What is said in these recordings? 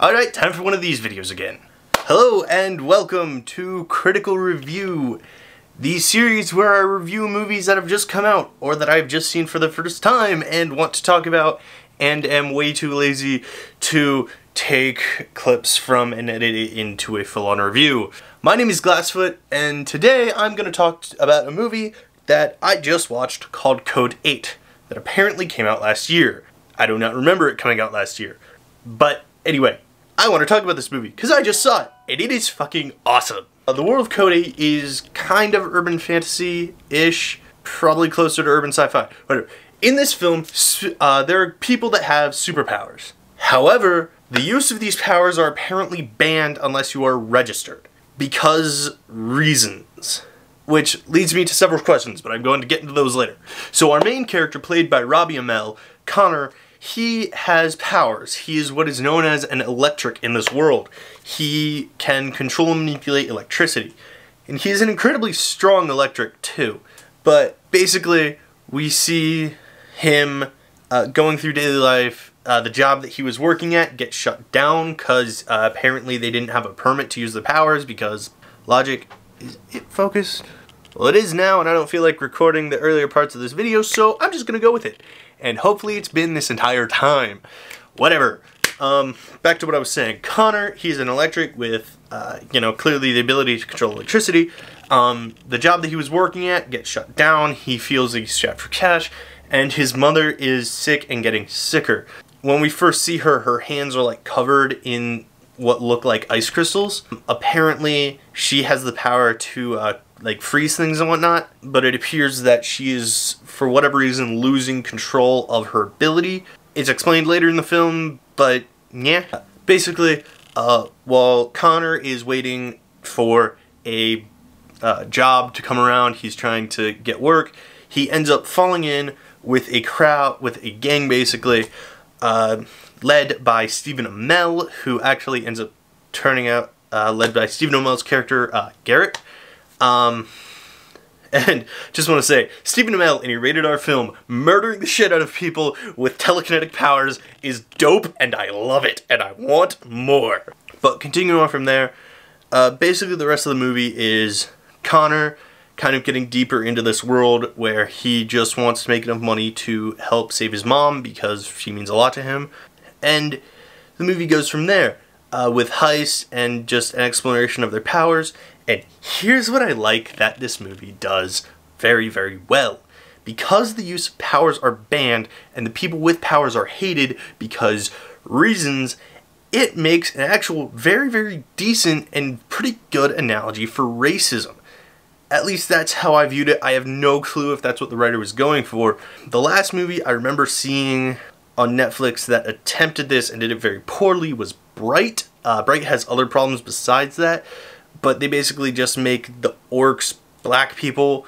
Alright, time for one of these videos again. Hello and welcome to Critical Review, the series where I review movies that have just come out or that I've just seen for the first time and want to talk about and am way too lazy to take clips from and edit it into a full-on review. My name is Glassfoot and today I'm going to talk about a movie that I just watched called Code 8 that apparently came out last year. I do not remember it coming out last year. But anyway, I want to talk about this movie because I just saw it and it is fucking awesome. Uh, the world of Code 8 is kind of urban fantasy-ish, probably closer to urban sci-fi, whatever. In this film, uh, there are people that have superpowers. However, the use of these powers are apparently banned unless you are registered. Because reasons. Which leads me to several questions, but I'm going to get into those later. So our main character, played by Robbie Amell, Connor, he has powers. He is what is known as an electric in this world. He can control and manipulate electricity. And he's an incredibly strong electric too. But basically, we see him uh, going through daily life. Uh, the job that he was working at gets shut down because uh, apparently they didn't have a permit to use the powers because logic is it focused? Well, it is now, and I don't feel like recording the earlier parts of this video, so I'm just gonna go with it and hopefully it's been this entire time. Whatever. Um, back to what I was saying. Connor, he's an electric with, uh, you know, clearly the ability to control electricity. Um, the job that he was working at gets shut down. He feels he's strapped for cash, and his mother is sick and getting sicker. When we first see her, her hands are like covered in what look like ice crystals. Apparently, she has the power to uh, like freeze things and whatnot, but it appears that she is, for whatever reason, losing control of her ability. It's explained later in the film, but yeah. Basically, uh, while Connor is waiting for a uh, job to come around, he's trying to get work, he ends up falling in with a crowd, with a gang basically, uh, led by Stephen Amell, who actually ends up turning out, uh, led by Stephen Amell's character, uh, Garrett, um, and just want to say, Stephen Amell in a rated R film murdering the shit out of people with telekinetic powers is dope and I love it and I want more. But continuing on from there, uh, basically the rest of the movie is Connor kind of getting deeper into this world where he just wants to make enough money to help save his mom because she means a lot to him. And the movie goes from there uh, with heists and just an exploration of their powers and here's what I like that this movie does very, very well. Because the use of powers are banned and the people with powers are hated because reasons, it makes an actual very, very decent and pretty good analogy for racism. At least that's how I viewed it. I have no clue if that's what the writer was going for. The last movie I remember seeing on Netflix that attempted this and did it very poorly was Bright. Uh, Bright has other problems besides that, but they basically just make the orcs black people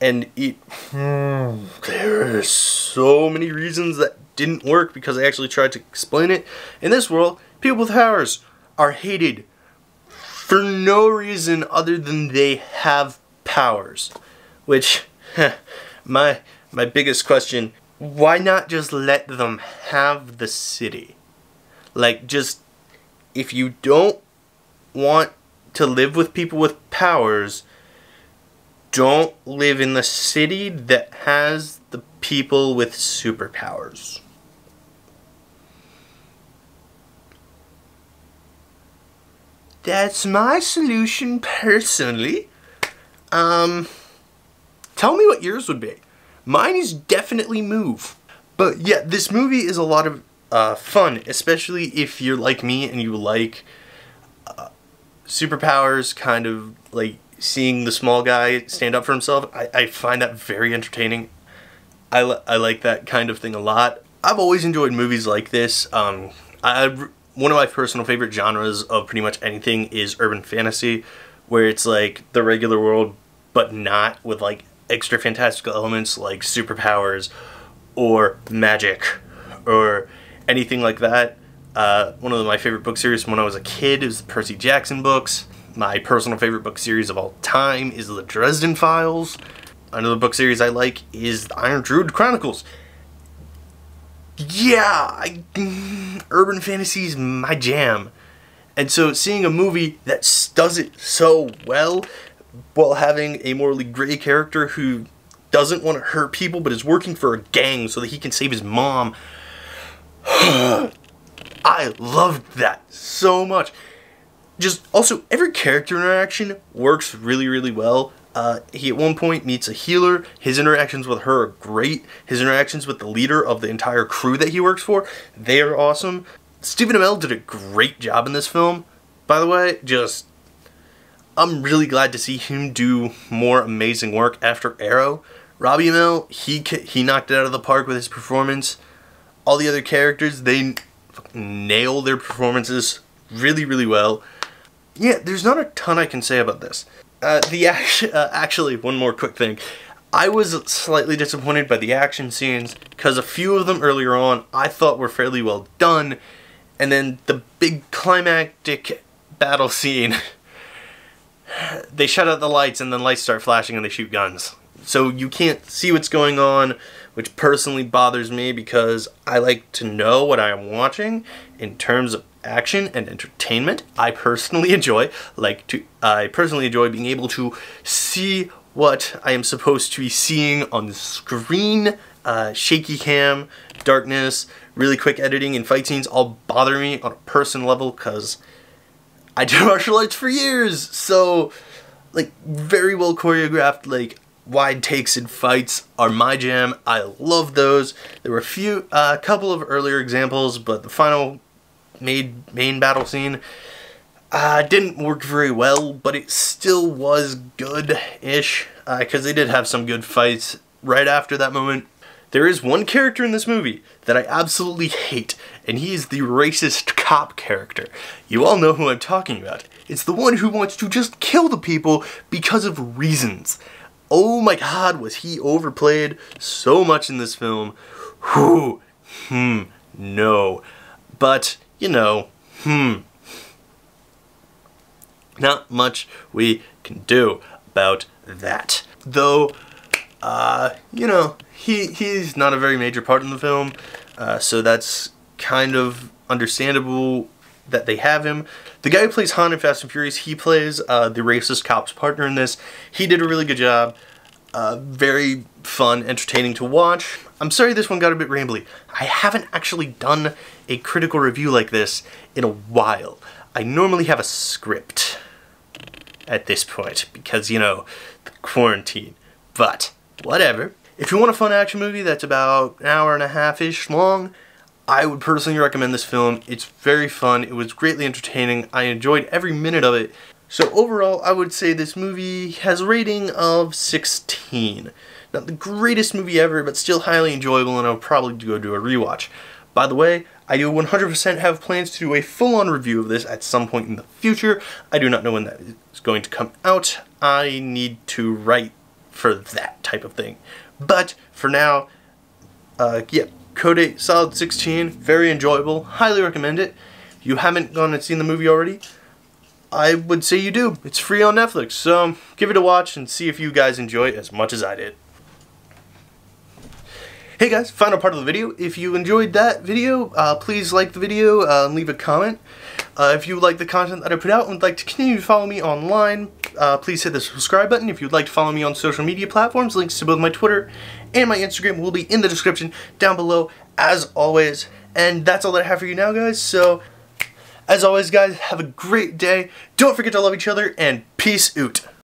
and eat. Hmm, there are so many reasons that didn't work because I actually tried to explain it. In this world, people with powers are hated for no reason other than they have powers. Which, my my biggest question, why not just let them have the city? Like, just, if you don't want to live with people with powers, don't live in the city that has the people with superpowers. That's my solution personally. Um, tell me what yours would be. Mine is definitely Move. But yeah, this movie is a lot of uh, fun, especially if you're like me and you like superpowers, kind of like seeing the small guy stand up for himself, I, I find that very entertaining. I, I like that kind of thing a lot. I've always enjoyed movies like this. Um, I one of my personal favorite genres of pretty much anything is urban fantasy, where it's like the regular world, but not with like extra fantastical elements like superpowers or magic or anything like that. Uh, one of my favorite book series when I was a kid is the Percy Jackson books. My personal favorite book series of all time is the Dresden Files. Another book series I like is the Iron Druid Chronicles. Yeah, I, urban fantasy is my jam. And so seeing a movie that does it so well while having a morally gray character who doesn't want to hurt people but is working for a gang so that he can save his mom. I loved that so much. Just also, every character interaction works really, really well. Uh, he at one point meets a healer. His interactions with her are great. His interactions with the leader of the entire crew that he works for, they are awesome. Stephen Amell did a great job in this film. By the way, just I'm really glad to see him do more amazing work after Arrow. Robbie Amell, he he knocked it out of the park with his performance. All the other characters, they nail their performances really, really well. Yeah, there's not a ton I can say about this. Uh, the action, uh, actually, one more quick thing. I was slightly disappointed by the action scenes because a few of them earlier on I thought were fairly well done, and then the big climactic battle scene, they shut out the lights and then lights start flashing and they shoot guns. So you can't see what's going on, which personally bothers me because I like to know what I am watching in terms of action and entertainment. I personally enjoy like to I personally enjoy being able to see what I am supposed to be seeing on the screen. Uh, shaky cam, darkness, really quick editing, and fight scenes all bother me on a person level because I did martial arts for years. So, like, very well choreographed, like, wide takes and fights are my jam. I love those. There were a few, a uh, couple of earlier examples, but the final made main battle scene uh, didn't work very well, but it still was good-ish because uh, they did have some good fights right after that moment. There is one character in this movie that I absolutely hate, and he is the racist cop character. You all know who I'm talking about. It's the one who wants to just kill the people because of reasons. Oh my god, was he overplayed so much in this film. Whew. Hmm. No. But, you know, hmm. Not much we can do about that. Though, uh, you know, he he's not a very major part in the film, uh, so that's kind of understandable that they have him. The guy who plays Han in Fast and Furious, he plays uh, the racist cop's partner in this. He did a really good job. Uh, very fun, entertaining to watch. I'm sorry this one got a bit rambly. I haven't actually done a critical review like this in a while. I normally have a script at this point because, you know, the quarantine. But, whatever. If you want a fun action movie that's about an hour and a half-ish long, I would personally recommend this film. It's very fun. It was greatly entertaining. I enjoyed every minute of it. So overall, I would say this movie has a rating of 16. Not the greatest movie ever, but still highly enjoyable, and I'll probably go do a rewatch. By the way, I do 100% have plans to do a full-on review of this at some point in the future. I do not know when that is going to come out. I need to write for that type of thing. But for now, uh, yeah, Code 8 Solid 16, very enjoyable, highly recommend it. If you haven't gone and seen the movie already, I would say you do. It's free on Netflix, so give it a watch and see if you guys enjoy it as much as I did. Hey guys, final part of the video. If you enjoyed that video, uh, please like the video uh, and leave a comment. Uh, if you like the content that I put out and would like to continue to follow me online, uh, please hit the subscribe button. If you'd like to follow me on social media platforms, links to both my Twitter and my Instagram will be in the description down below, as always. And that's all that I have for you now, guys. So, as always, guys, have a great day. Don't forget to love each other, and peace out.